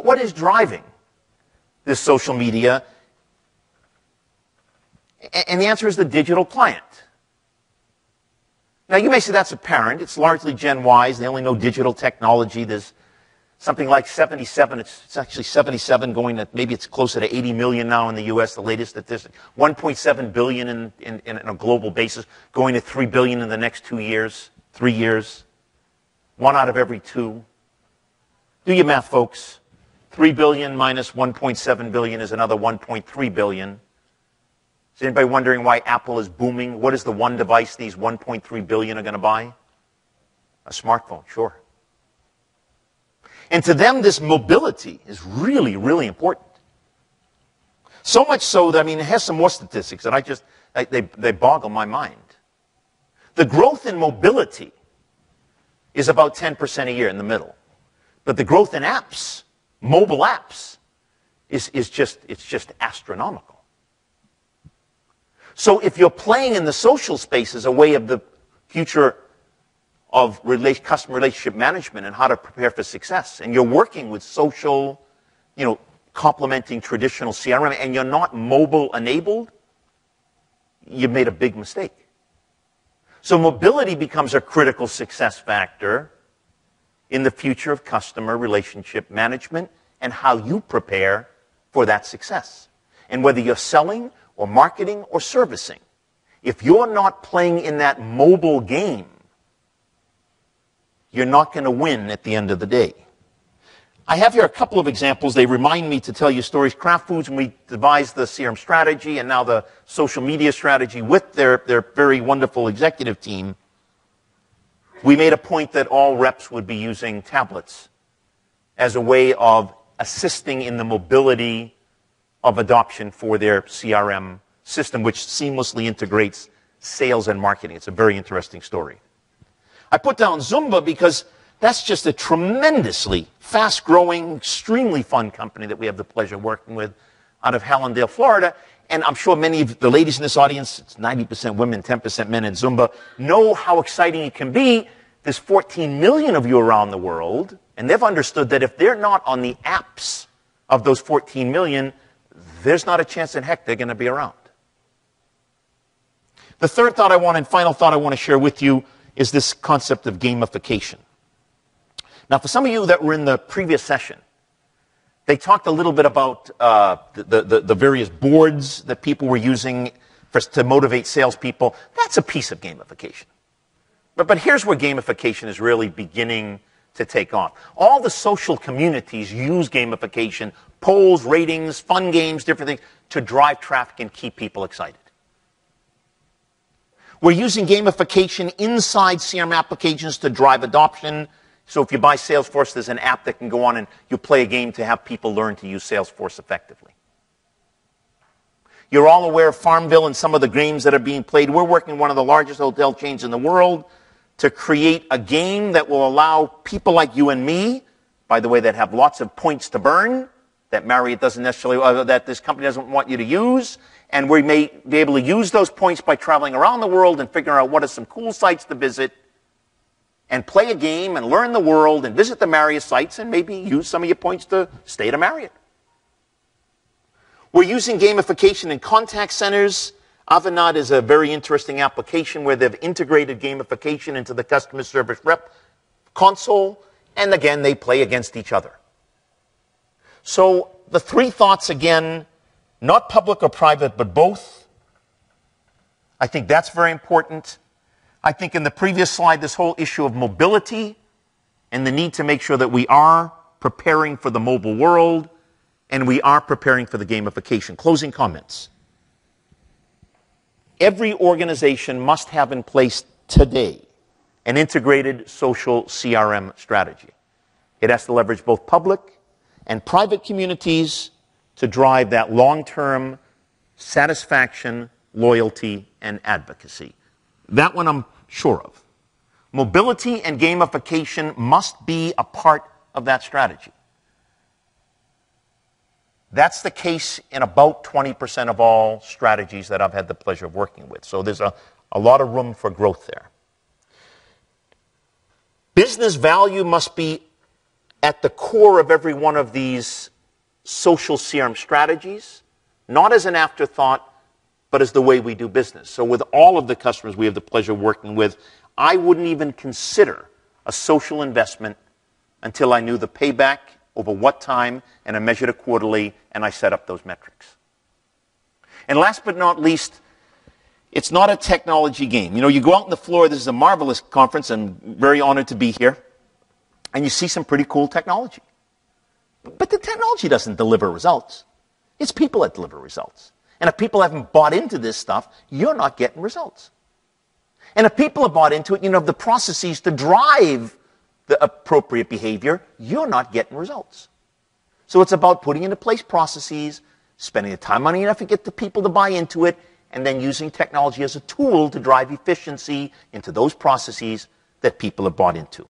what is driving this social media? And the answer is the digital client. Now, you may say that's apparent. It's largely Gen Ys. They only know digital technology. There's something like 77. It's, it's, actually 77 going to, maybe it's closer to 80 million now in the U.S., the latest statistic. 1.7 billion in, in, in a global basis, going to 3 billion in the next two years, three years. One out of every two. Do your math, folks. 3 billion minus 1.7 billion is another 1.3 billion. Is anybody wondering why Apple is booming? What is the one device these 1.3 billion are going to buy? A smartphone, sure. And to them, this mobility is really, really important. So much so that, I mean, it has some more statistics that I just, I, they, they boggle my mind. The growth in mobility is about 10% a year in the middle. But the growth in apps, mobile apps, is, is just, it's just astronomical. So if you're playing in the social space as a way of the future of customer relationship management and how to prepare for success, and you're working with social, you know, complementing traditional CRM, and you're not mobile enabled, you've made a big mistake. So mobility becomes a critical success factor in the future of customer relationship management and how you prepare for that success. And whether you're selling or marketing or servicing, if you're not playing in that mobile game, you're not going to win at the end of the day. I have here a couple of examples. They remind me to tell you stories. Kraft Foods, when we devised the CRM strategy and now the social media strategy with their, their very wonderful executive team, we made a point that all reps would be using tablets as a way of assisting in the mobility of adoption for their CRM system, which seamlessly integrates sales and marketing. It's a very interesting story. I put down Zumba because that's just a tremendously fast growing, extremely fun company that we have the pleasure of working with out of Hallandale, Florida. And I'm sure many of the ladies in this audience, it's 90% women, 10% men in Zumba, know how exciting it can be. There's 14 million of you around the world, and they've understood that if they're not on the apps of those 14 million, there's not a chance in heck they're going to be around. The third thought I want and final thought I want to share with you is this concept of gamification. Now, for some of you that were in the previous session, they talked a little bit about uh, the, the, the, various boards that people were using for, to motivate salespeople. That's a piece of gamification. But, but here's where gamification is really beginning to take off. All the social communities use gamification, polls, ratings, fun games, different things, to drive traffic and keep people excited. We're using gamification inside CRM applications to drive adoption. So if you buy Salesforce, there's an app that can go on and you play a game to have people learn to use Salesforce effectively. You're all aware of Farmville and some of the games that are being played. We're working one of the largest hotel chains in the world to create a game that will allow people like you and me, by the way, that have lots of points to burn, that Marriott doesn't necessarily, uh, that this company doesn't want you to use, and we may be able to use those points by traveling around the world and figuring out what are some cool sites to visit and play a game and learn the world and visit the Marriott sites and maybe use some of your points to stay at a Marriott. We're using gamification in contact centers. Avanade is a very interesting application where they've integrated gamification into the customer service rep console. And again, they play against each other. So the three thoughts again not public or private, but both. I think that's very important. I think in the previous slide, this whole issue of mobility and the need to make sure that we are preparing for the mobile world and we are preparing for the gamification. Closing comments. Every organization must have in place today an integrated social CRM strategy. It has to leverage both public and private communities to drive that long term satisfaction, loyalty, and advocacy. That one I'm sure of. Mobility and gamification must be a part of that strategy. That's the case in about 20% of all strategies that I've had the pleasure of working with. So there's a, a lot of room for growth there. Business value must be at the core of every one of these social CRM strategies, not as an afterthought, but as the way we do business. So, with all of the customers we have the pleasure of working with, I wouldn't even consider a social investment until I knew the payback over what time, and I measured it quarterly, and I set up those metrics. And last but not least, it's not a technology game. You know, you go out on the floor, this is a marvelous conference, I'm very honored to be here, and you see some pretty cool technology. But the technology doesn't deliver results. It's people that deliver results. And if people haven't bought into this stuff, you're not getting results. And if people have bought into it, you know, the processes to drive the appropriate behavior, you're not getting results. So it's about putting into place processes, spending the time, money, enough to get the people to buy into it, and then using technology as a tool to drive efficiency into those processes that people have bought into.